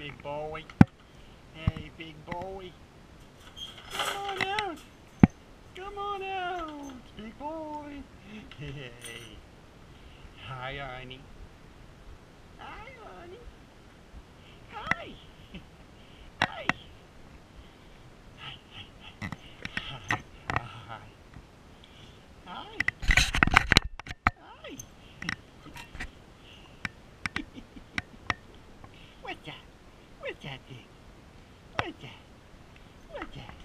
big boy. Hey, big boy. Come on out. Come on out, big boy. Hey. Hi, Arnie. Hi, Arnie. Hi. Hi. Hi. Hi. Hi. Hi. Hi. What's that? What's that? What's that? What's that?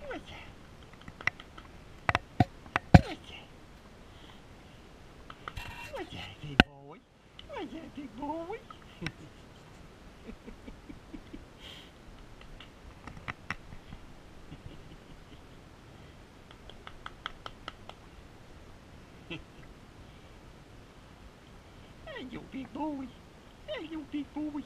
What's that? What's that? What's that, big boy? What's that, big boy? you big boy. Hey, you big boy.